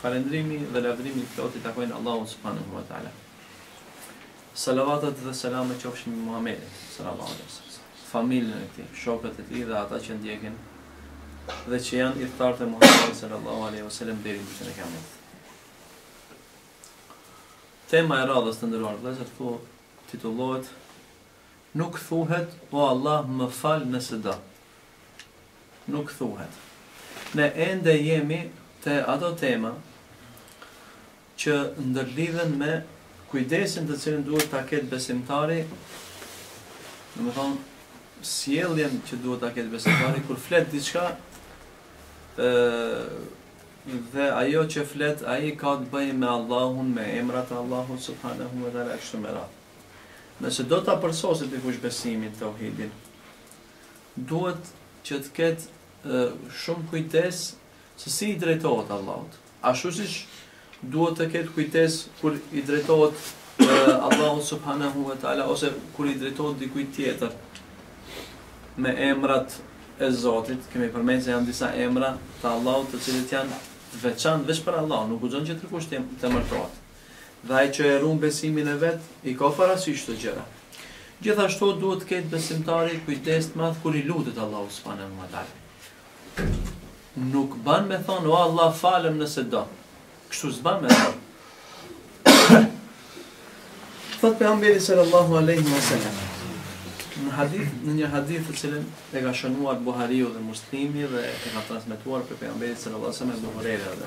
Falëndrimi dhe lavdërimi i plotë i takojnë Allahut subhanehu ve teala. Salavatet dhe selamet qofshin mbi Muhamedin sallallahu alaihi wasallam, familjen e tij, shokët e tij dhe ata që ndjekin dhe që janë ithtarët e Muhamedit sallallahu alaihi wasallam deri në ditën e Kiametit. Tema e radhës të nderuar vëllezër titullohet Nuk thuhet o Allah më fal nëse do. Nuk thuhet. Ne ende jemi te ato tema që ndërlidhen me kujdesin të cilin duhet ta ketë besimtari, domethënë sjelljen që duhet ta ketë besimtari kur flet diçka ë dhe ajo që flet ai ka të bëjë me Allahun, me emrat e Allahut subhanehu ve teala e kështu me radhë. Nëse do ta përsosë dikush besimin, tauhidin, duhet që të ketë shumë kujdes se si i drejtohet Allahut. Ashtu siç duhet të ketë kujdes kur i drejtohet Allahut subhanahu wa taala ose kur i drejtohet dikujt tjetër me emrat e Zotit, kemi përmendur se janë disa emra të Allahut të cilët janë të veçantë vetëm për Allahun, nuk guxon që tjetërkush të emërtohet. Dhe ai që e run besimin e vet, i ka parasysh këto gjëra. Gjithashtu duhet të ketë besimtari kujdes të madh kur i lutet Allahut subhanehu ve teala. Nuk bën me thonë o Allah falem nëse do. Kështu s'bën me thonë. Thot Pejgamberi sallallahu aleyhi wa sallam Në hadith, në një hadith të cilin e ka shënuar Buhariu dhe Muslimi dhe e ka transmituar prej Pejgamberit sallallahu aleyhi wa sallam Ebu Hurejre dhe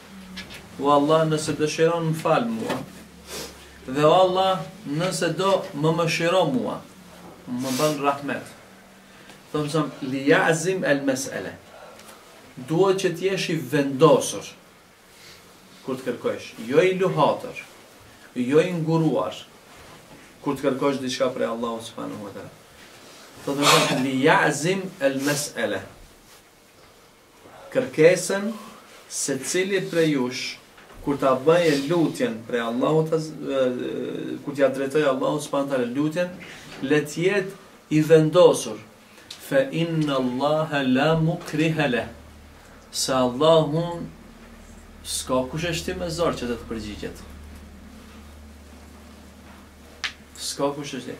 O Allah nëse dëshiron më fal mua dhe o Allah nëse do më mëshiro mua më bën rahmet domethënë li jazim el mesele duhet që të jesh i vendosur kur të kërkosh, jo i luhatur, jo i nguruar kur të kërkosh diçka prej Allahut subhanahu wa taala. Të thotë li ya'zim al-mas'ala. Kërkesën, Secili prej jush, kur ta bëjë lutjen prej Allahut az, kur t'ia drejtojë Allahut subhane teala lutjen, le të jetë i vendosur, fe innallahe la mukrihe leh, se Allahun s'ka kush e shtin me zor që të të përgjigjet. S'ka kush e shtin.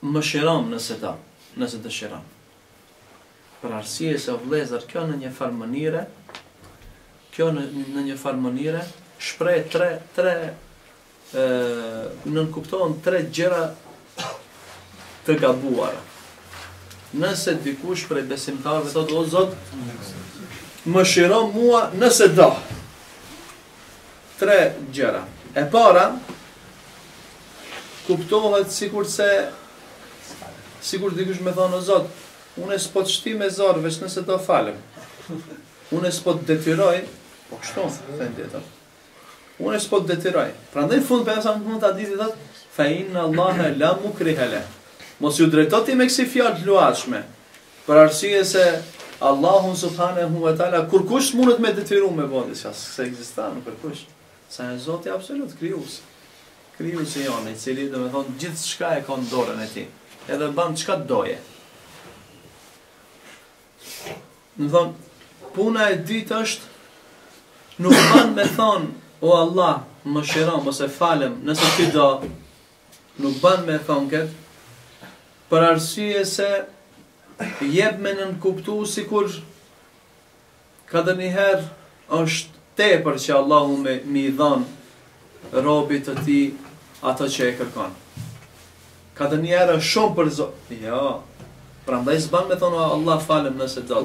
Mëshirom nëse do, nëse dëshiron. Për arsye se o vëllezër kjo në një farë mënyre, kjo në në një farë mënyre shpreh tre tre ë nënkupton tre gjëra të gabuara. Nëse dikush prej besimtarve thotë o Zot mëshirom mua nëse do. tre gjëra. E para kuptohet sikur se sikur dikush me thonë o Zot, unë s'po të shti me zor veç nëse do falem. Unë s'po të detyroj, po kështu thënë tjetër. Unë s'po të detyroj. Prandaj fund profeti a.s. në fund të hadithit thotë fa inna Allaha la mukriha lah. Mos ju drejtoni me kësi fjalë të luajshme. Për arsye se Allahu subhanehu ve teala kurkush s'mundet me detyru me bë diçka, s'ekziston kurkush. Se Zoti absolut krijues. Krijues i jonë, i cili do të thonë gjithçka e ka në dorën e tij. Edhe bën çka dojë. Domethonë, puna e dytë është nuk bën me thonë, o Allah, mëshiromë ose falem, nëse ti do, Nuk ban me thon ket për arsye se jep me nënkuptu sikur kadoniher osht tepër që Allahu me mi dhan robit të tij ato që e kërkon. Kadoniher është shum për Zot. Jo. Prandaj s'ban me thon o Allah falem nëse do.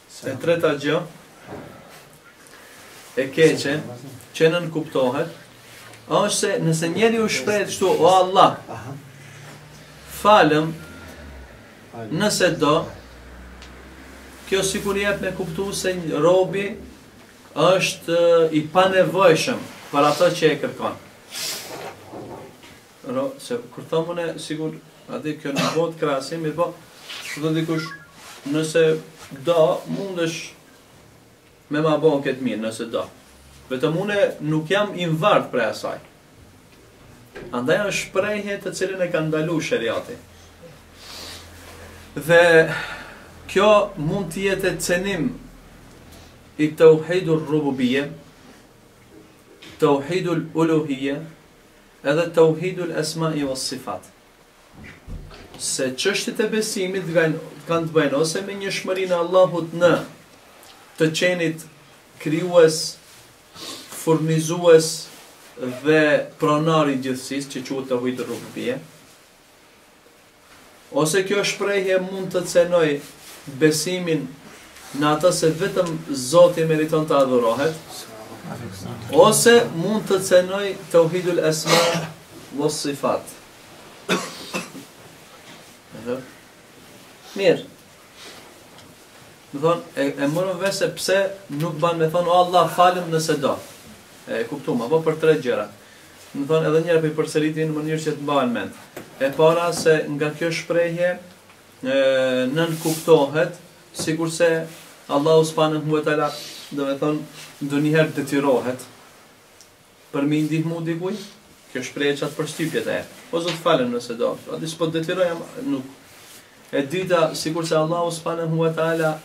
E treta gjë e keqe që nënkuptohet është se nëse njeriu shprehet kshtu o Allah falëm nëse do kjo sikur jep me kuptu se robi është i panevojshëm për ato që e kërkon Ëro, se kur thom unë sikur atë kjo nuk bëhet krahasim, mirëpo, thotë dikush nëse do mundesh me ma bën këtë mirë nëse do. Vetëm unë nuk jam i vartë prej asaj. Andaj është shprehje të cilën e ka ndalu sheriati. Dhe kjo mund të jetë cenim i teuhidur rububije, teuhidul uluhije, Edhe Tauhidul Esma'i wa Sifat. Se çështjet e besimit kanë të bëjnë ose me njëshmërinë e Allahut në të qenit krijues, furnizues dhe pronar i gjithësisë, që quhet Tauhidur Rububije, Ose kjo shprehje mund të cenojë besimin në atë se vetëm Zoti meriton të adhurohet, ose mund të cenojë tauhidul asma wa sifat. Mirë. Domethënë, e, e morëm vesh se pse nuk ban me thonë, o Allah, falem nëse do. E, e kuptum apo për tre gjëra. Domethënë edhe një herë po i përsëriti në mënyrë që të mbahen mend. E para se nga kjo shprehje nënkuptohet sikurse Allahu subhanahu wa taala domethënë ndonjëherë detyrohet për me i ndihmu dikujt, kjo shprehje çat përshtypje të jep. O Zot falëm nëse do. Atë s'po detyroj nuk. E dyta, sikurse Allahu subhanahu wa taala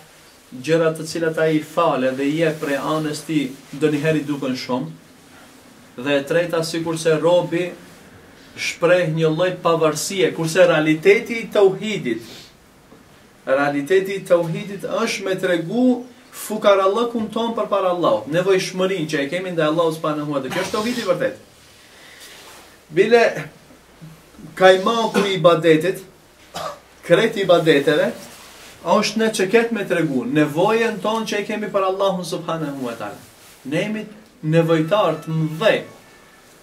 Gjërat të cilat ai i fale dhe i jep prej anës tij ndonjëherë i duken shumë, dhe e treta sikurse robi shpreh një lloj pavarësie, kurse realiteti i tauhidit, realiteti i tauhidit është me tregu fukarallëkun tonë përpara Allahut, nevojshmërinë që e kemi ndaj Allahut subhanehu ve te, kjo është tauhid i vërtetë. Bile kajmaku i ibadetit, krejt ibadeteve, është në qëketë me tregu, nevojën tonë që e kemi për Allahun subhanahu wa ta'ala. Ne jemi nevojtarë të mëdhej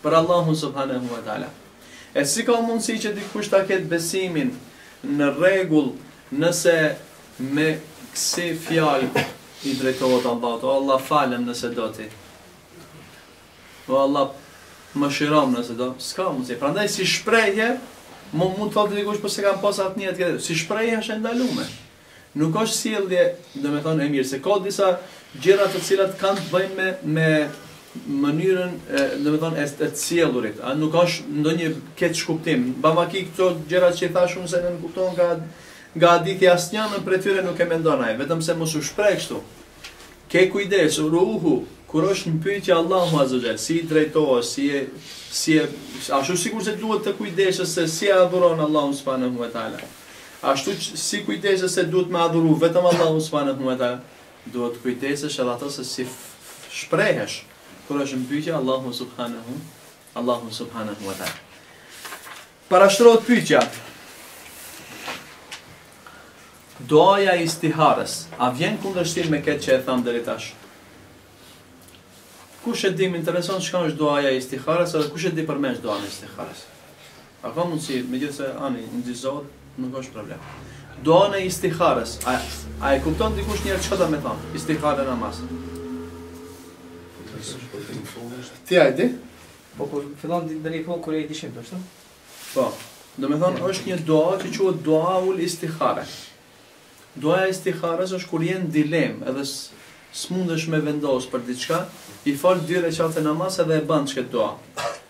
për Allahun subhanahu wa ta'ala. E si ka mundësi që dikush ta ketë besimin në rregull nëse me kësi fjalë i drejtohet Allahut, o Allah falëm nëse do ti. O Allah mëshirom nëse do, s'ka mundësi. Prandaj si shprehje, mund mund të thotë dikush po s'e kam pas atë nijet këtë. Si shprehje është e ndaluar. Nuk është sjellje, domethënë e mirë, se ka disa gjëra të cilat kanë të bëjnë me me mënyrën, domethënë e të sjellurit. A nuk është ndonjë keqkuptim? Ama këto gjëra që i thash unë se nënkuptohen nga nga hadithi asnjënën prej tyre nuk e mendon ai, vetëm se mos u shpreh kështu. Ke kujdes, ruhu, kur është në pyetje Allahu Azza wa Jall, si i drejtohesh, si e, si e, ashtu sikurse duhet të kujdesesh se si e adhuron Allahun subhanehu ve teala, ashtu që si kujdesesh se duhet me adhuru vetëm Allahun subhanehu ve teala, duhet të kujdesesh edhe atë se si shprehesh kur është në pyetje Allahu subhanehu Allahu subhanahu wa taala. Parashtrohet pyetja. Duaja e istiharës, a vjen në kundërshtim me këtë që e tham deri tash? Kush e di më intereson çka është duaja e istiharës, edhe kush e di përmendsh duanë e istiharës? A ka mundësi, megjithëse ani i nxit zor, nuk është problem. Duan e istikharës, a, a e kupton dikush njëherë çka do me thonë, istikharë namaz? Ti a e di? Po kur fillon të ndërri fund, kur e dishim, të është? Po, do me thonë, është një dua që quhet dua ul istikhare. Dua e istikharës është kur je në dilemë, edhe s'mundesh me vendosë për diçka, i fal dy rekate namaz edhe e ban qëkëtë dua.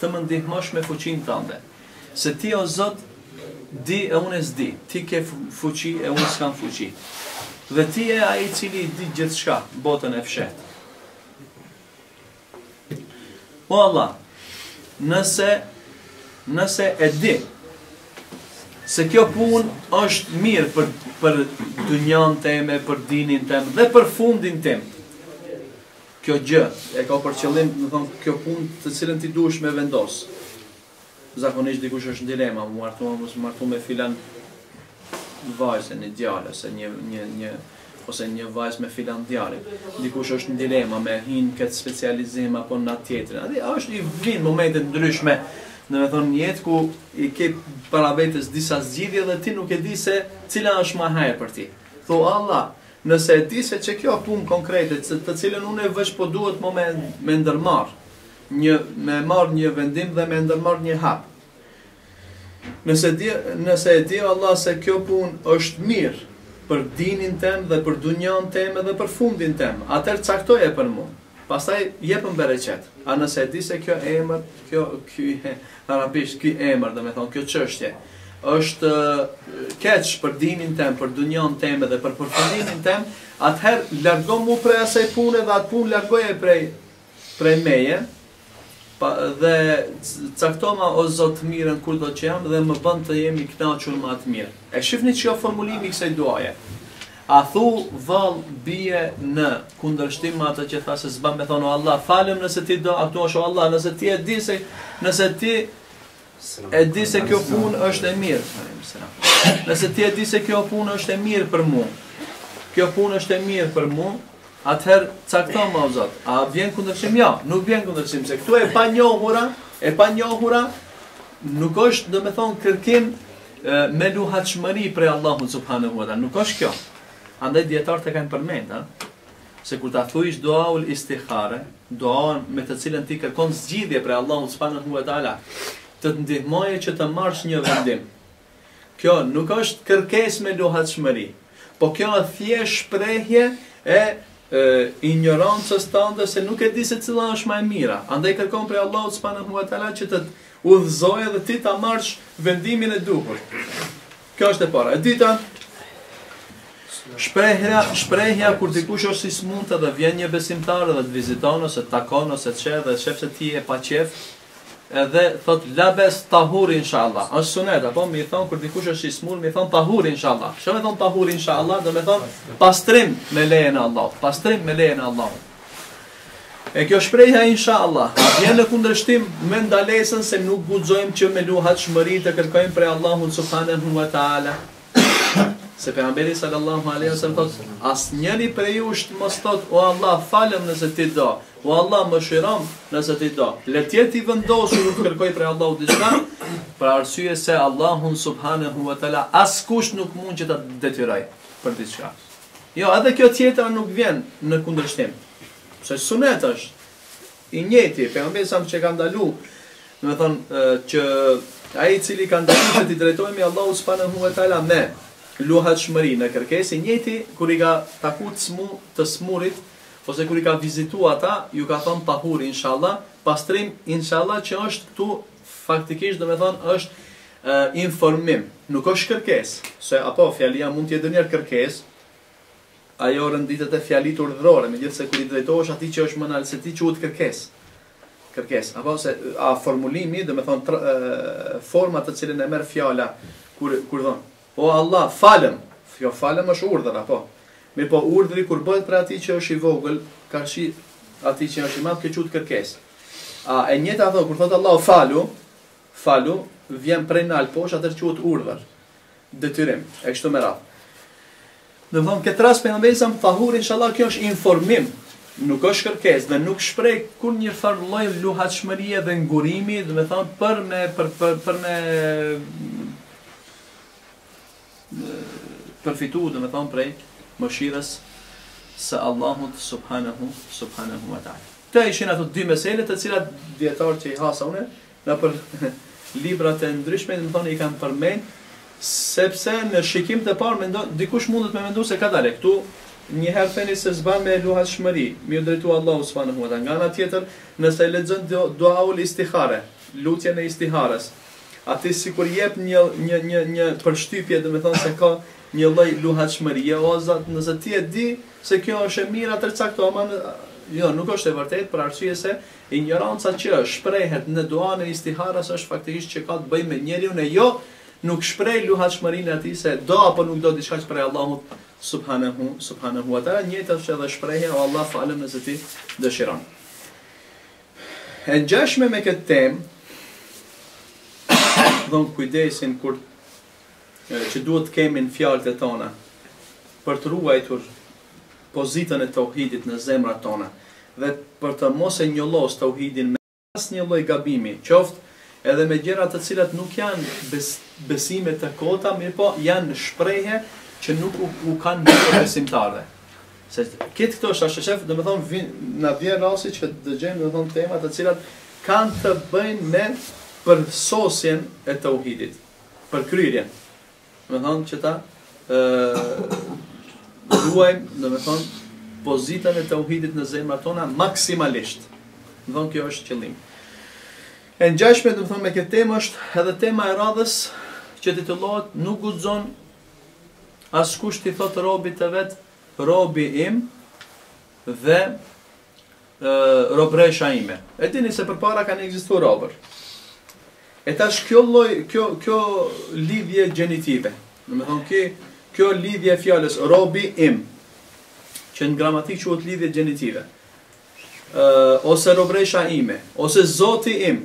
Të më ndihmosh me fuqinë tënde. Se ti o Zot di e unë s'di, ti ke fuqi e unë s'kam fuqi. Dhe ti je ai i cili i di gjithçka, botën e fshehtë. O Allah, nëse nëse e di se kjo punë është mirë për për dynjanë teme, për dinin tem dhe për fundin tim. Kjo gjë e ka për qëllim, do me thonë, kjo punë të cilën ti duhesh me vendosë. Zakonisht dikush është në dilema, me u martu apo mos me u martu me filan vajzën, një djalë ose një një një ose një vajzë me filan djalë. Dikush është në dilema me hi në këtë specializim apo në atë tjetrin. A di, a, është, i vijnë momente të ndryshme, do me thonë, në jetë ku i ke para vetes disa zgjidhje dhe ti nuk e di se cila është ma hajr për ti. Thu o Allah, Nëse e di se qe kjo punë konkrete, të cilën unë veç po duhet ma me me ndërmarrë një me e marrë një vendim dhe me e ndërmarrë një hap nëse di nëse e di Allah se kjo punë është mirë për dinin tem dhe për dunjanë teme dhe për fundin tem atëherë caktoje për mu Pastaj jepëm bereqet. A nëse e di se kjo emër, kjo, ky, arabisht, ky emër, domethënë, kjo çështje, është keq për dinin tem, për dunjanë teme dhe për përfundimin tem, atëherë largomë mu prej asaj pune dhe atë punë largoje prej, prej meje, Dhe caktoma o Zot të mirën kudo që jam dhe më ban të jem i knaqur me atë të mirë. E shifni që kjo, formulimi i kësaj duaje. A thu vallë bie në kundërshtim me atë që tha se s'ban me thonë o Allah falëm nëse ti do, a ktu është o Allah nëse ti e di se nëse ti E di se kjo punë është e mirë. Nëse ti e di se kjo punë është e mirë për mu, kjo punë është e mirë për mu, atëherë caktoma o Zot, a vjen në kundërshtim? Jo, nuk vjen në kundërshtim se këtu e panjohura, e panjohura nuk është, domethënë, kërkim me luhatshmëri prej Allahut subhanehu ue teala, nuk është kjo. Andaj dijetarët kanë përmend, se kur ta thuash duaul istikhare, duaja me të cilën ti kërkon zgjidhje prej Allahut subhanehu ve teala, të të ndihmojë që të marrsh një vendim. Kjo nuk është kërkesë me luhatshmëri, po kjo është thjesht shprehje e injorancës tënde se nuk e di se cila është më e mira. Andaj kërkon prej Allahut subhanehu ve teala që të të udhëzojë dhe ti ta marrsh vendimin e duhur. Kjo është e para. E dyta, shprehja, shprehja kur dikush është i smut edhe vjen një besimtar edhe të viziton ose të takon ose të sheh dhe shef se ti je pa qef, edhe thot labes tahur inshallah. Është sunet apo me i thon kur dikush është i smut, me i thon tahur inshallah. Çfarë domethon tahur inshallah? Domethon pastrim me lejen e Allahut, pastrim me lejen e Allahut. A kjo shprehja inshallah vjen në kundërshtim me ndalesën se nuk guxojmë që me luhatshmëri të kërkojmë prej Allahut subhanehu wa taala. Se pejgamberi sallallahu alaihi wasallam thotë, asnjëri prej jush të mos thotë o Allah falëm nëse ti do, o Allah mëshirom nëse ti do. Le të jetë i vendosur kur kërkon prej Allahut diçka, për arsye se Allahun subhanehu wa taala askush nuk mund që ta detyroj për diçka. Jo, edhe kjo tjetra nuk vjen në kundërshtim. Se sunet është i njëjti, pejgamberi a.s. që ka ndalu, domethonë që ai i cili ka ndalu që t'i drejtohemi Allahut subhanahu wa taala me luhatshmëri në kërkesë, i njëjti kur i ka taku të smu të smurit ose kur i ka vizitu ata, ju ka thonë tahur inshallah, pastrim inshallah që është këtu Faktikisht domethënë është informim, nuk është kërkesë, se apo fjalia mund të jetë ndonjëherë kërkesë, ajo rënditet te fjalitë urdhërore, megjithëse kur i drejtohesh atij që është më nalë se ti quhet kërkesë. Kërkesë, apo se a formulimi, domethënë forma të cilën e merr fjala kur kur thon O Allah, falëm! Kjo falëm është urdhër, apo? Mirëpo urdhri kur bëhet prej atij që është i vogël, karshi atij që është i madh, kjo quhet kërkesë. A e njëjta domethonë kur thotë Allahu falu, falu vjen prej nal poshtë, atëherë quhet urdhër, detyrim, e kështu me radhë. Domethonë këtë rast pejgamberi a.s. tahur inshallah kjo është informim nuk është kërkesë dhe nuk shpreh kurrnjëfar lloj luhatshmërie dhe ngurimi, domethonë për me për për për me përfitu, domethonë prej mëshirës së Allahut subhanahu subhanahu wa taala. Këto ishin ato dy mesele të cilat dijetarët që i hasa unë, Nëpër libra të ndryshme, domethënë i kanë përmend sepse në shikim të parë mendon dikush mundet me mendu se kadale këtu një herë the ti se s'ban me luhatshmëri, me iu drejtu Allahu subhanahu wa taala. Nga ana tjetër, nëse e lexon duaul istihare, lutjen e istihares, aty sikur jep një një një një përshtypje, domethënë se ka një lloj luhatshmërie, o Zot, nëse ti e di se kjo është e mirë, atëherë caktoma, jo, nuk është e vërtetë për arsye se Injoranca që shprehet në duan e istiharës është faktikisht që ka të bëjë me njeriun e jo nuk shpreh luhatshmërinë e atij se do apo nuk do diçka prej Allahut subhanehu subhanehu wa taala njëjtë është edhe shprehja o Allah falëm nëse ti dëshiron. E ngjashme me këtë temë dhon kujdesin kur që duhet të kemi në fjalët e tona për të ruajtur pozitën e tauhidit në zemrat tona dhe për të mos e njollos tauhidin me asnjë lloj gabimi qoftë edhe me gjëra të cilat nuk janë besime të kota mirëpo janë shprehje që nuk u kanë hije besimtarëve se këtë këto është ashtu qef domethënë vin na vjen rasti që dëgjojmë domethënë tema të cilat kanë të bëjnë me përsosjen e tauhidit përkryerjen domethënë që ta ruajmë, domethënë, pozitën e tauhidit në zemrat tona maksimalisht. Domethënë, kjo është qëllim. E ngjashme, domethënë, me këtë temë është edhe tema e radhës që titullohet nuk guxon askush t'i thotë robit të vet, robi im dhe robresha ime. E dini se përpara kanë ekzistu robër. E tash kjo lloj, kjo kjo lidhje gjenitive. Domethënë kjo kjo lidhje e fjalës robi im që në gramatikë quhet lidhje gjenitive. Ë ose robresha ime, ose zoti im.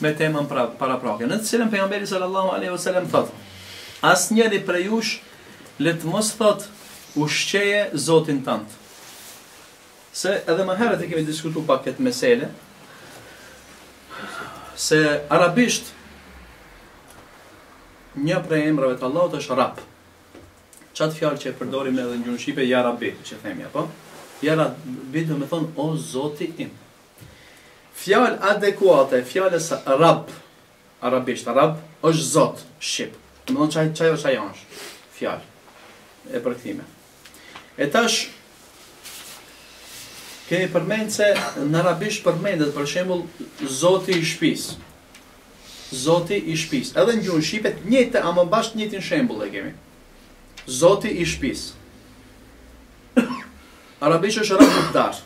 me temën pra, paraprake, në të cilën pejgamberi sallallahu alaihi wasallam thotë: Asnjëri prej jush le të mos thotë ushqeje Zotin tënd. Se edhe më herët e kemi diskutuar pak këtë meselë se arabisht një prej emrave të Allahut është Rab. Qat fjalë që e përdorim edhe në gjuhën shqipe ja Rabbi, që themi apo? Ja Rabbi do të thotë o Zoti im. Fjalë adekuate e fjalës Rabb, arabisht, Rabb, është Zot, shqip. Domethënë qaj qaj është ajo është. Fjalë e përkthyme. E tash e kemi përmend se në arabisht përmendet për shembull Zoti i shpis. Zoti i shpis. Edhe në gjuhën shqipe të njëjtë, ama bash të njëjtin shembull e kemi. Zoti i shpis. Arabisht është rab të dash.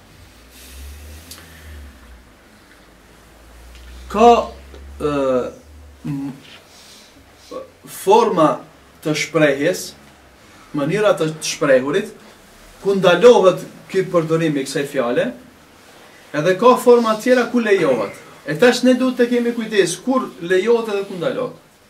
Ka forma të shprehjes, mënyra të shprehurit, ku ndalohet ky përdorim i kësaj fjale, edhe ka forma tjera ku lejohet. E tash ne duhet të kemi kujdes kur lejohet edhe ku ndalohet.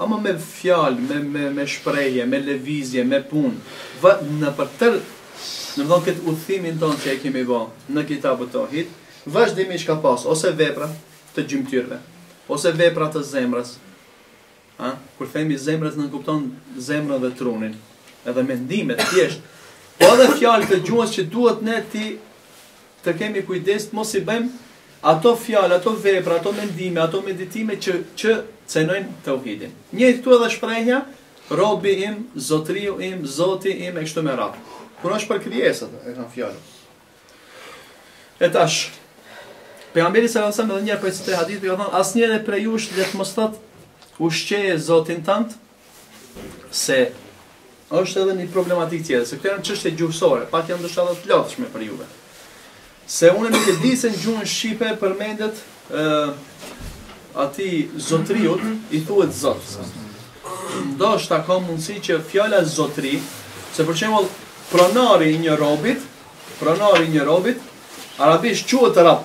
Ama me fjalë, me me me shprehje, me lëvizje, me punë, nëpër tërë, domethënë këtë udhëtimin tonë që e kemi bë në Kitab ut-Tauhid, vazhdimisht ka pas ose vepra të gjymtyrëve, ose vepra të zemrës, a? Kur themi zemrës nënkupton zemrën dhe trunin, edhe mendimet thjesht, po edhe fjalë të gjuhës që duhet ne ti Të kemi kujdes të mos i bëjmë ato fjalë, ato vepra, ato mendime, ato meditime që që cenojnë teuhidin. Njëjtë këtu edhe shprehja Robi im, Zotëriu im, Zoti im e kështu me radhë. Kur është për krijesat e kam fjalën. E tash, Pejgamberi s.a.v.s. në një prej të hadithit ka thënë asnjëri prej jush le të mos thot ushqeje Zotin tënd, se është edhe një problematikë tjetër, se këto janë çështje gjuhësore, pak janë ndoshta të lodhshme për juve. Se unë nuk e di se në gjuhën shqipe përmendet ë atij zotriut i thuhet zot. Ndoshta ka mundësi që fjala zotri, se për shembull pronari i një robit, pronari i një robit arabisht quhet rab.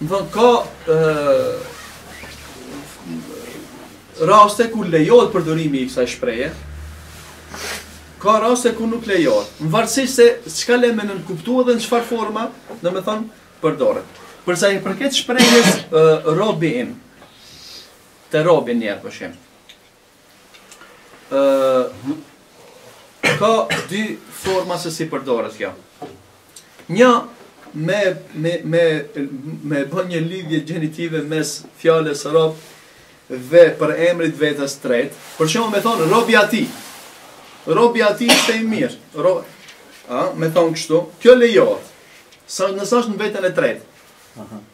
Domethënë, ka raste ku lejohet përdorimi i kësaj shprehje, ka raste ku nuk lejohet, në varësi se çka le me nënkuptu edhe në çfarë forma, domethënë, përdoret. Përsa i përket shprehjes, robi im, te robi një herë për shembull, ka dy forma se si përdoret kjo. Një me me me me ba një lidhje gjenitive mes fjalës rob dhe përemrit vetes tret. Për shembull me thon robi i atij. Robi i atij është i mirë. Ro, a, me thon kështu, kjo lejohet. Se nëse është në veten e tret. Aha.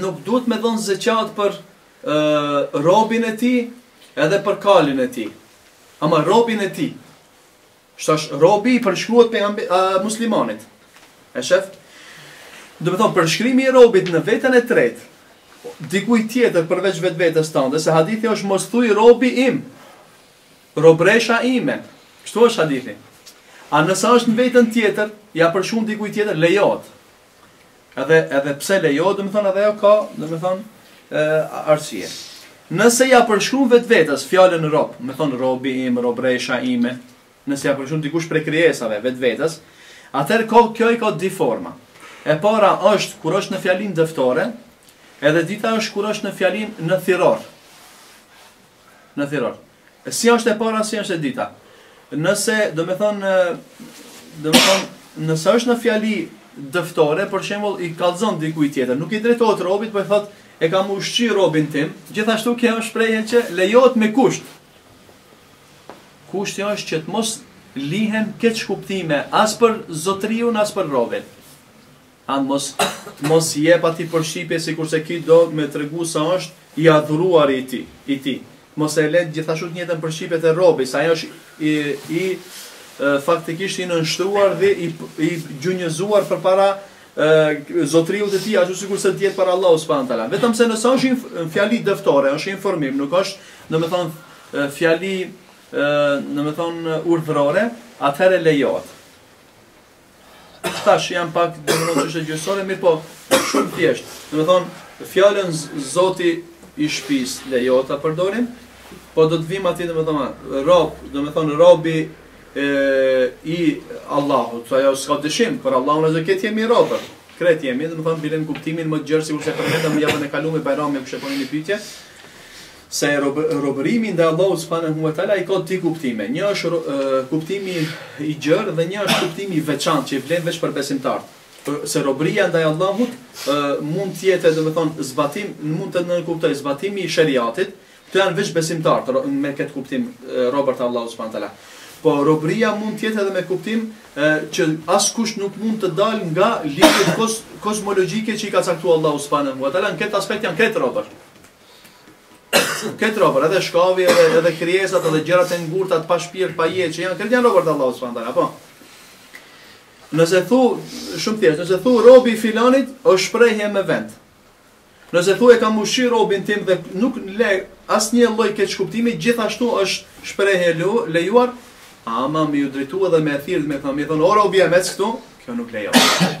Nuk duhet me dhënë zeqat për robin e tij edhe për kalin e tij, ama robin e tij. Tash robi i përshkruhet pejgamberit uh, muslimanit. E shef? Domethënë përshkrimi i robit në veten e tretë dikujt tjetër përveç vetvetes tande, se hadithi është mos thuj robi im. Robresha ime. Kështu është hadithi. A nëse është në veten tjetër, ja përshkruan dikujt tjetër lejohet. Edhe edhe pse lejohet, do me thonë edhe ajo ka, do me thonë, ë arsye. Nëse ja përshkruan vetvetes fjalën rob, me thon robi im, robresha ime, nëse ja përshkruan dikush prej krijesave vetvetes, atëherë kjo i ka dy forma. E para është kur është në fjalin dëftore, edhe e dyta është kur është në fjalin në thirror. Në thirror. Si është e para, si është e dyta. Nëse, do me thonë, do me thonë, nëse është në fjali dëftore, për shembull i kallzon dikujt tjetër, nuk i drejtohet robit, po e thot e kam ushqy robin tim, gjithashtu kjo është shprehje që lejohet me kusht. Kushti është që të mos lihen keq kuptime as për zotriun as për robin. A mos të mos i jep atij përshtypje sikurse ky do me tregu se është i adhuruari i tij, i tij. Mos e le gjithashtu të njëjtën përshtypje te robi, se ai është i i faktikisht i nënshtruar dhe i i gjunjëzuar përpara zotëriut të tij, ashtu sikurse dihet para Allahut subhanahu wa taala. Vetëm se nëse është në fjali dëftore, është informim, nuk është, domethënë fjali, domethënë urdhërore, atëherë lejohet. Tash janë pak domethënë çështje gjyqësore, mirëpo, shumë thjesht. Domethënë fjalën Zoti i shpis lejohet ta përdorim, po do të vim atje domethënë rob, domethënë robi i Allahut, se ajo s'ka dyshim, për Allahun na krejt jemi robër. Krejt jemi, domethënë bile n'kuptimin më t'gjerë sikurse përmendëm në javën e kaluar me Bajramin kush e bën një pyetje. Se robërimi ndaj Allahut subhanehu ve teala i ka dy kuptime, një është kuptimi i gjerë dhe një është kuptimi i veçantë që i vlen veç për besimtarët. Se robëria ndaj Allahut mund të jetë, domethënë, zbatim, mund të nënkuptojë zbatimin e shariatit, këto janë veç besimtarët me këtë kuptim robërt e Allahut subhanehu ve teala. Po robëria mund të jetë edhe me kuptim që askush nuk mund të dalë nga ligjet kozmologjike që i ka caktuar Allahu subhanehu ve teala, në këtë aspekt janë krejt robër. Krejt robër, edhe shkavi, edhe, edhe krijesat, edhe gjërat e ngurta, pa shpirt, pa jetë, që janë krejt janë robër të Allahut subhanahu taala, po. Nëse thu, shumë thjesht, nëse thu robi i filanit është shprehje me vend. Nëse thu e kam ushqy robin tim dhe nuk le asnjë lloj keqkuptimi, gjithashtu është shprehje lu, lejuar, ama me ju drejtu dhe me e thirr me thonë, me thonë, "O robi im, këtu, kjo nuk lejohet."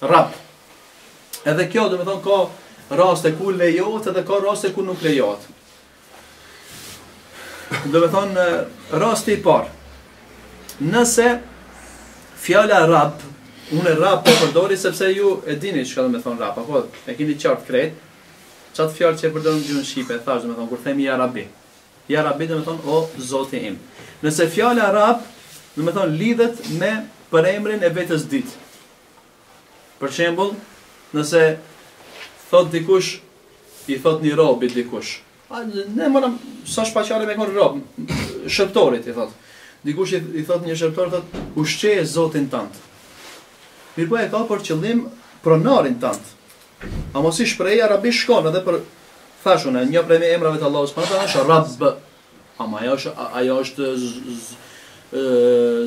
Rabb. Edhe kjo, do me thonë, ka raste ku lejohet edhe ka raste ku nuk lejohet. Do me thonë, rasti i parë. Nëse fjala rabb, unë rabb e përdori sepse ju e dini çka do me thonë rabb, apo e kini qartë krejt, qatë fjalë që e përdori në gjuhën shqipe, e thashtë, do me thonë, kur themi ja rabbi. Ja rabbi, do me thonë, o, zoti im. Nëse fjala rabb, do me thonë, lidhet me përemrin e vetës dytë. Për shembull, nëse thot dikush i thot një robi dikush, a ne mora sa shpaqare me kon rob, shërbtorit i thot. Dikush i, i thot një shërbtor thot ushqe zotin tant. Mirëpo e ka për qëllim pronarin tant. Ama si shprehje arabisht shkon edhe për thashun e një prej emrave të Allahut subhanahu wa taala është Rabb Ama ai është ai është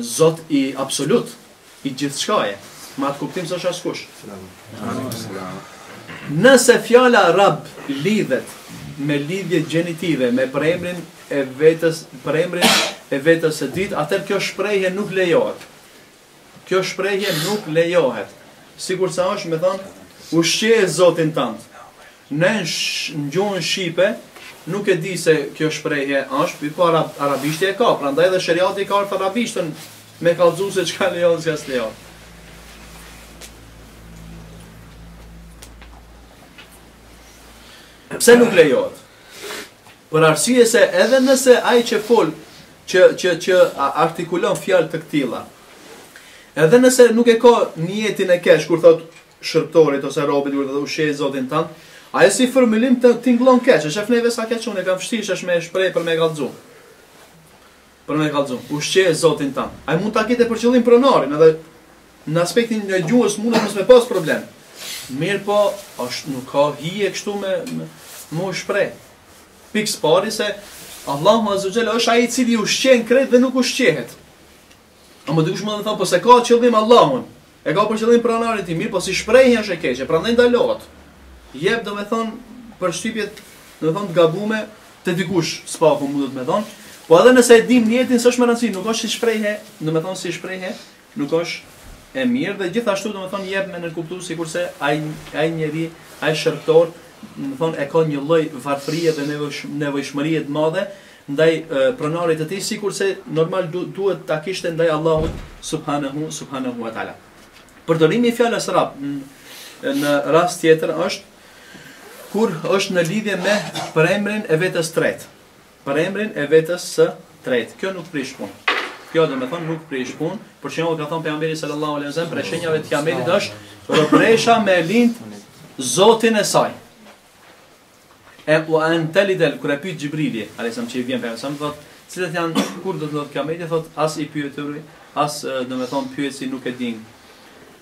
Zot absolut i gjithçkaje. Me atë kuptim s'është askush. Nëse fjala Rab lidhet me lidhje gjenitive me përemrin e vetës përemrin e vetës së dytë, atëherë kjo shprehje nuk lejohet. Kjo shprehje nuk lejohet, sikurse është me thënë, ushqeje Zotin tënd. Ne në gjuhën shqipe nuk e di se kjo shprehje është, mirëpo arabishtja e ka, prandaj dhe sheriati ka ardhur arabisht me kallxu se çka lejohet, çka s'lejohet. Pse nuk lejohet? Për arsye se edhe nëse ai që fol, që që që artikulon fjalë të këtilla, edhe nëse nuk e ka niyetin e keq kur i thot shërbëtorit ose robit kur thot ushqeje Zotin tënd, ajo si formulim të tingëllon keq, e shef neve sa keq unë e kam vështirë edhe me e shpreh për me e kallxu. Për me kallxu. Ushqeje Zotin tënd. Ai mund ta ketë për qëllim pronarin edhe në aspektin e gjuhës mundet mos me pas problem. Mirpo është nuk ka hije kështu me me u shpreh. Pikë së pari se Allahu Azza wa Jalla është ai i cili ushqen krejt dhe nuk ushqehet. Ama dikush me thonë po s'e ka qëllim Allahun. E ka për qëllim pronarin e tij, mirëpo si shprehje është e keqe, prandaj ndalohet. Jep domethënë përshtypje domethënë të gabume te dikush, së paku mundet me thonë. Po edhe nëse e dim niyetin s'është me rëndësi, nuk është si shprehje, domethënë si shprehje nuk është e mirë dhe gjithashtu domethënë jep me nënkuptu sikurse ai ai njeri, ai shërbëtor, domethënë e ka një lloj varfërie dhe nevojshmërie të madhe ndaj pronarit të tij sikurse normal duhet ta kishte ndaj Allahut subhanehu subhanehu wa taala. Përdorimi i fjalës Rab në rast tjetër është kur është në lidhje me përemrin e vetës së tret. Përemrin e vetës së tret. Kjo nuk prish punë. Kjo domethonë nuk prish punë, por që ka thënë pejgamberi sallallahu alaihi wasallam prej shenjave të kiametit është robresha me lind Zotin e saj. E u an talidal, kur e pyet Xhibrili, alesam që i vjen pejgamberit, thot, cilat janë kur do të ndodhë kiameti, thot as i pyeturi, as domethon pyetësi nuk e din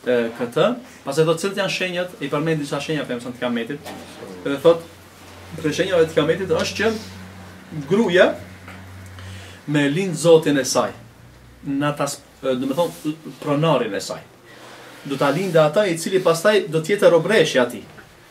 këtë. Pastaj thot cilat janë shenjat, i përmend disa shenja pejgamberi të kiametit. Edhe thot prej shenjave të kiametit është që gruja me lind zotin e saj në ata domethon pronarin e saj. Do ta lindë ata i cili pastaj do të jetë robëresha e tij.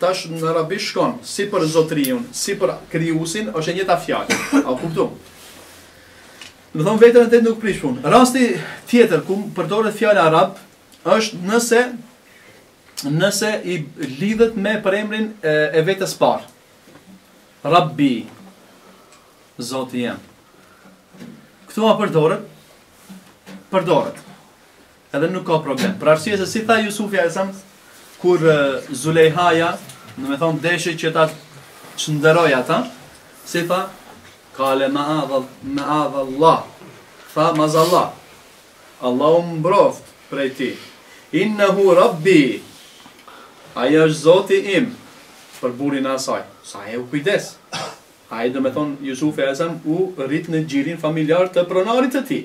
Tash në arabisht shkon si për zotërinë, si për Krijuesin, është e njëjta fjalë. A u kuptu? Domethonë vetën e tretë nuk prish punë. Rasti tjetër ku përdoret fjala rab është nëse nëse lidhet me përemrin e, e vetës parë. Rabbi Zoti jem. Këtu a përdoret? Përdoret. Edhe nuk ka problem. Për arsye se si tha Jusufi alaihi salam, kur Zulejhaja, domethonë deshi që ta çnderoj ata, si tha, kale maadh, maadhallah, tha mazallah, Allahu më mbroftë prej ti, innehu rabbi, aj është zoti im, për burrin e saj, se u kujdes, ai domethonë Jusufi alesam u rrit në gjirin familjar të pronarit të tij,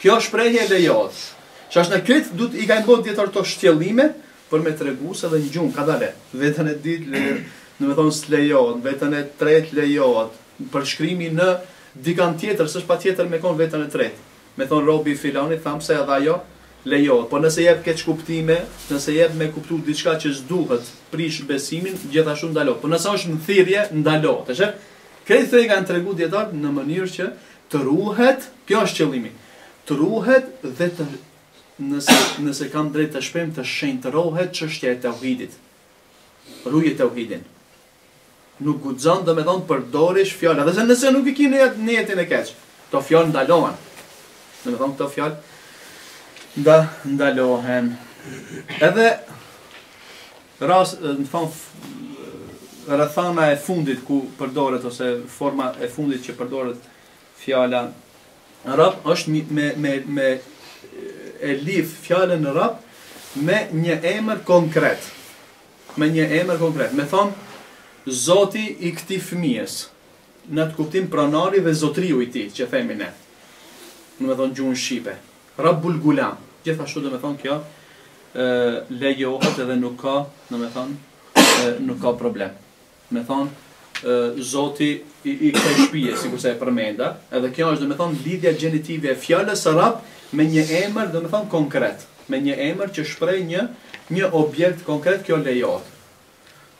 Kjo shprehje lejohet. Qeshtu krejt këto i kanë bo dijetarët këto shtjellime për me tregu se edhe në gjuhën ka dallime. Vetën e dytë le, domethonë s'lejohet, vetën e tretë lejohet. Përshkrimi në dikand tjetër s'është patjetër me kon vetën e tretë. Me thonë robi i filanit thamë se edhe ajo lejohet. Po nëse jep keqkuptime, nëse jep me kuptu diçka që s'duhet, prish besimin, gjithashtu ndalohet. Po nëse është në thirrje, ndalohet. E shef? Krejt këto i kanë tregu dijetarët në mënyrë që Të ruhet, ky është qëllimi, të ruhet dhe të nëse nëse kam drejt të shprehem të shenjtërohet çështja e teuhidit. Ruje teuhidin. Nuk guxon domethën përdorish fjalë, edhe nëse nuk i ke nijetin e keq. Këto fjalë ndalohen. Domethën këto fjalë nda ndalohen. Edhe Rast, domethonë, rrethana e fundit ku përdoret ose forma e fundit që përdoret fjala Rab është me me me e lidh fjalën Rab me një emër konkret. Me një emër konkret. Me thon Zoti i këtij fëmijës. Në atë kuptim pronari dhe zotriu i tij, që themi ne. Domethonë gjuhën shqipe. Rabbul Gulam, gjithashtu domethonë kjo, lejohet edhe nuk ka, domethonë, nuk ka problem. Me thonë, zoti i, i kësaj shpije, sikurse e përmenda, edhe kjo është, domethonë, lidhja gjenitive e fjalës rab me një emër, domethonë, konkret, me një emër që shpreh një, një objekt konkret, kjo lejohet.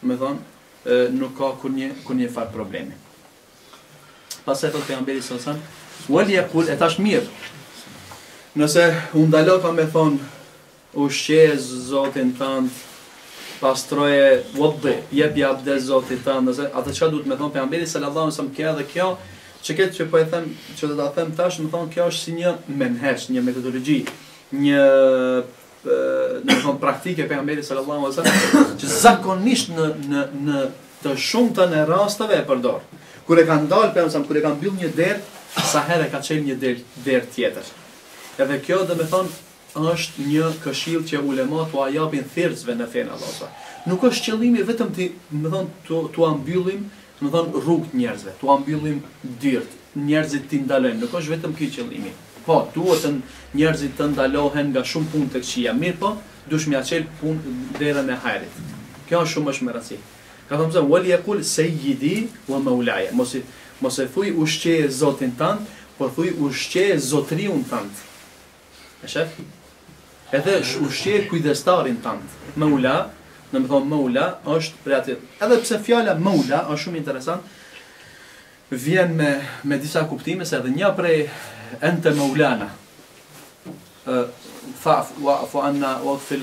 Domethonë, nuk ka kurrnjë, kurrnjëfarë problemi. Pastaj thotë pejgamberi sallallahu alajhi wasallam, "Wal yaqul", e tash mirë. Nëse u ndaloka me thon ushqeje Zotin tënd, pastroje waddi, jepi abdes Zotit tënd, atëherë çka duhet me thon pejgamberi sallallahu alajhi wasallam, kjo edhe kjo që këtë që po e them, që do ta them tash, domethon kjo është si një menhexh, një metodologji, një një formë praktike e pejgamberit sallallahu alaihi wasallam që zakonisht në në në të shumtën e rasteve e përdor. Kur e ka ndalë pejgamberi sallallahu kur e ka mbyll një derë, saherë e ka çel një derë derë tjetër. Edhe kjo domethonë është një këshillë që ulemat u japin thirrësve në fenë e Allahut. Nuk është qëllimi vetëm ti, domethon, tu t'ua mbyllim Domethënë rrugët njerëzve, t'ua mbyllim dyert, njerëzit t'i ndalojmë, nuk është vetëm ky qëllimi. Po, duhet të njerëzit të ndalohen nga shumë punë të këqija, mirëpo duhet me ia çel po derën e hajrit. Kjo është shumë është me rëndësi. Ka thënë se, "Wal yaqul Sayyidi wa Mawlaya", mos e mos i thuj ushqeje Zotin tënd, por thuj ushqeje zotëriun tënd. E shef? Edhe ushqeje kujdestarin tënd. Maula, domethonë Maula është për atë. Edhe pse fjala Maula është shumë interesant, vjen me me disa kuptime se edhe një prej ente Maulana. Ë fa wafu anna wagfir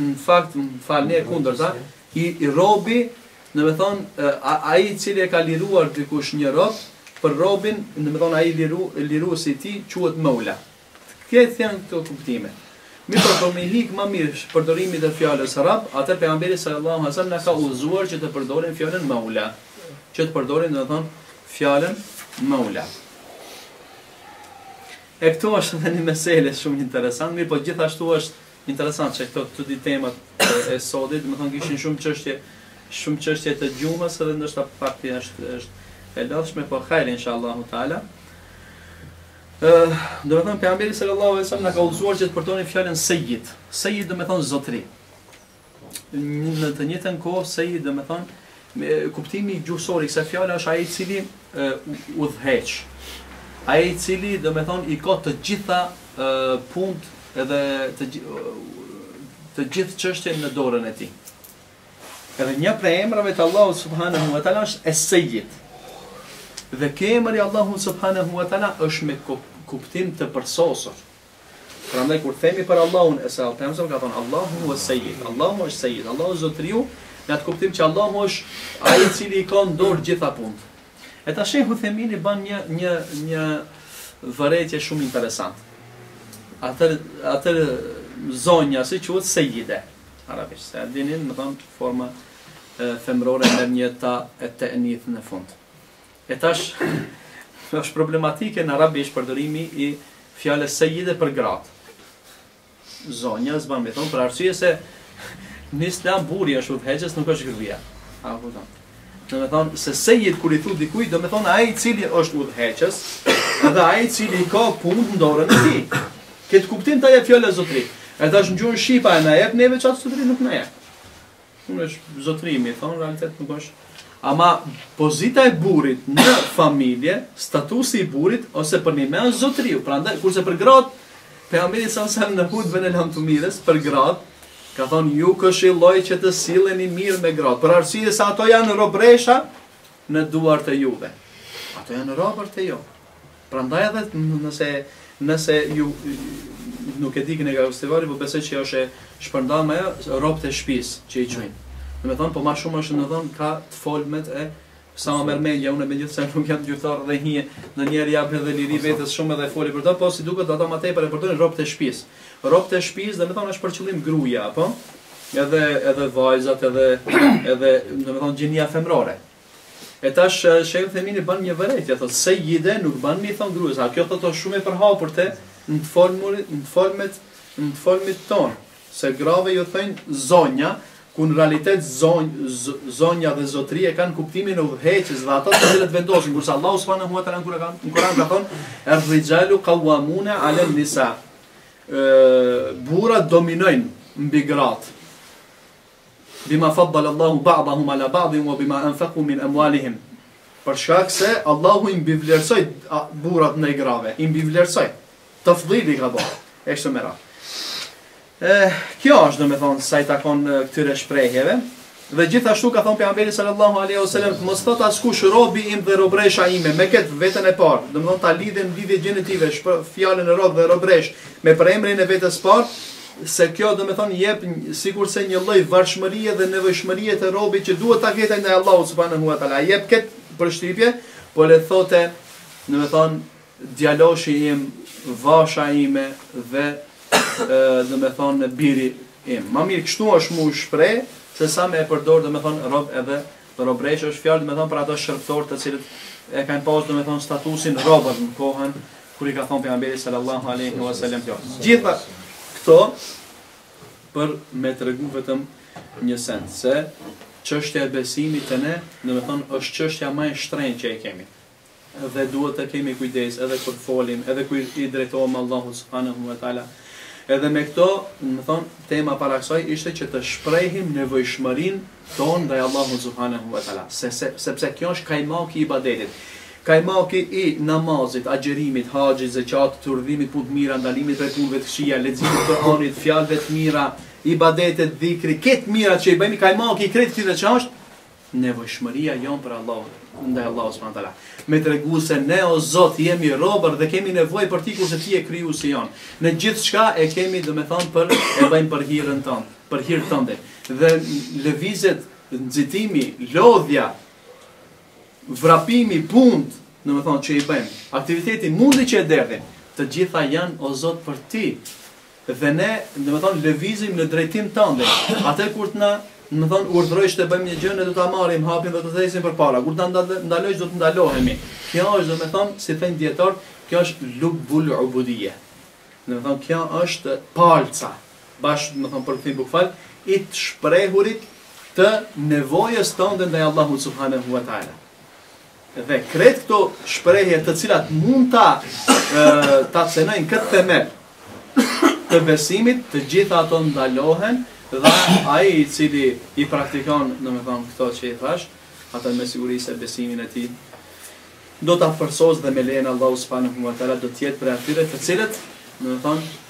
në fakt më fal edhe e kundërta i, i robi domethon ai i cili e ka liruar dikush një rob për robin domethon ai liru liruesi i tij quhet maula këto janë këto kuptime Mirëpo për me i ik më mirë përdorimit të fjalës rab, atëherë pejgamberi sallallahu alajhi wasallam na ka udhëzuar që të përdorim fjalën maula. Që të përdorim, domethonë, fjalën maula. E këtu është edhe një meselë shumë interesant, mirëpo gjithashtu është Interesant që këto të dy temat e sotit, domethënë kishin shumë çështje, shumë çështje të gjuhës edhe ndoshta pak si është është e lodhshme, po hajr inshallah taala. Ë, domethënë pejgamberi sallallahu alajhi wasallam na ka udhëzuar që të përdorim fjalën sejid. Sejid domethënë zotri. Në të njëjtën kohë Seyyid domethënë me kuptimi gjuhësor i kësaj fjale është ai i cili udhëheq. Ai i cili domethënë i ka të gjitha punët edhe të të gjithë çështjen në dorën e tij. Edhe një prej emrave të Allahut subhanahu wa taala është Es-Seyyid. Dhe ky emër i Allahut subhanahu wa taala është me kuptim të përsosur. Prandaj kur themi për Allahun e Sal Temzon ka thënë Allahu huwa Sayyid, Allahu është Sayyid, Allahu është Zotriu, në atë kuptim që Allahu është ai i cili i ka në dorë gjitha punët. E tash Shejh Uthejmini bën një një një vërejtje shumë interesant. Atëherë atëherë zonja si quhet Sejide. Arabisht, sejide, domethon forma femërore me një ta e te'nith në fund. E tash është problematike në arabisht përdorimi i fjalës sejide për gratë. Zonja s'ban me thonë, për arsye se në islam burri është udhëheqës, nuk është gruja. A kupton? Domethonë, se sejid kur i thu dikujt, domethonë, ai i cili është udhëheqës, edhe ai i cili i ka punët në dorën e tij. Këtë kuptim ta jep fjala zotri. E tash në gjuhën shqipe a na jep, neve qatë zotri nuk na jep. Unë është zotëri m'i thonë, realitet nuk është. Ama pozita e burrit në familje, statusi i burrit, ose përnjime është zotëri, prandaj, kurse për gratë, pejgamberi sa në në hutben e lamtumirës, për gratë, ka thonë, ju këshilloj që të silleni mirë me gratë, për arsye se ato janë robresha në duart e juve. Ato janë robër te ju. Prandaj edhe nëse nëse ju nuk e di këne ka festivalin, po besoj që është shpërndarë me robt e shtëpisë që i quajnë. Do të thonë po më shumë është domethon kah të folmet e sa më merr mendja unë megjithëse nuk jam gjuhëtar dhe një ndonjëherë jap edhe liri vetes shumë edhe foli për to, po si duket ata më tepër e përdorin robt e shtëpisë. Robt e shtëpisë, do të thonë është për qëllim gruaja, apo? Edhe edhe vajzat edhe edhe do të thonë gjinia femrore. E tash Shejh Uthejmini bën një vërejtje, thotë Sejide nuk bën m'i thon gruas, a kjo thotë është shumë e përhapur te në të folmurit, në të folmet, në të folmit ton, se grave ju thojnë zonja, ku në realitet zonj, zonja dhe zotri e kanë kuptimin e udhëheqës dhe ato të cilët vendoshin, kurse Allahu subhanahu wa taala kur ka në Kur'an ka thonë ar-rijalu qawwamuna 'ala an-nisa. Burrat dominojnë mbi gratë. Bima faddala Allahu ba'dahum ala ba'din wa bima anfaqu min amwalihim. Për shkak se Allahu i mbivlerësoi burrat ndaj grave, i mbivlerësoi. Tafdhil i ka bërë. E kështu me radhë. Eh, kjo është domethënë sa i takon këtyre shprehjeve. Dhe gjithashtu ka thënë pejgamberi sallallahu alaihi wasallam, mos t'thot askush robi im dhe robresha ime, me këtë veten e parë, domethënë ta lidhen lidhje gjenitive, fjalën e rob dhe robresh me përemrin e vetës parë, se kjo domethonë jep sikurse një lloj varshmërie dhe nevojshmërie të robit që duhet ta ketë ndaj Allahut subhanahu wa taala. Jep kët përshtypje, po le të thotë, domethonë djaloshi im, vasha ime dhe domethonë biri im. Ma mirë kështu është m'u shpreh sesa me e përdor domethonë rob edhe Robresh është fjalë domethënë për ato shërbëtorë të cilët e kanë pas domethënë statusin robërve në kohën kur i ka thënë pejgamberi sallallahu alaihi wasallam kjo. Gjitha këto për me tregu vetëm një send se çështja e besimit te ne, domethënë është çështja ma e shtrenjtë që e kemi. dhe duhet të kemi kujdes edhe kur folim, edhe kur i drejtohemi Allahut subhanehu ve teala. Edhe me këto, domethënë, tema para kësaj ishte që të shprehim nevojshmërinë tonë ndaj Allahut subhanehu ve teala, se, se sepse kjo është kajmaki i ibadetit. Kajmaki i namazit, agjërimit, haxhit, zekatit, urdhërimit për punë të mira, ndalimit prej punëve të këqija, leximit të Kuranit, fjalëve të mira, ibadetit, dhikri, krejt të mirat që i bëjmë, kajmaki i krejt këtyre ç'është? Nevojshmëria jonë për Allahut, ndaj Allahut subhana wa taala, me tregu se ne o Zot jemi robër dhe kemi nevojë për ti kurse ti je krijuesi jonë. Ne gjithçka e kemi domethënë për e bëjmë për hirën tënd, për hir tënde. Dhe lëvizjet nxitimi, lodhja, vrapimi, punët, domethënë që i bëjmë, aktiviteti, mundi që e derdhim, të gjitha janë o Zot për ti. Dhe ne, domethënë, lëvizim në drejtim tënde. Atë kur të na, domethënë, urdhërosh të bëjmë një gjë, ne do ta marrim hapin dhe do të ecim përpara. Kur të na ndalosh, do të ndalohemi. Kjo është, domethënë, si thonë dijetarët, kjo është lubbul ubudije. Domethënë, kjo është palca, bash, domethënë, për këtë bëhet fjalë, i të shprehurit të nevojës tënde ndaj Allahut subhanehu ve teala. Dhe krejt këto shprehje të cilat mund ta ta cenojnë këtë themel të besimit, të gjitha ato ndalohen dhe ai i cili i praktikon, domethënë këto që i thashë, atëherë me siguri se besimin e tij do ta forcojë dhe me lejen e Allahut subhanahu wa taala do të jetë prej atyre të cilët, domethënë